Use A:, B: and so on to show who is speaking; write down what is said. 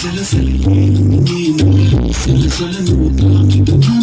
A: சில சில ஏன் சில சில நூறு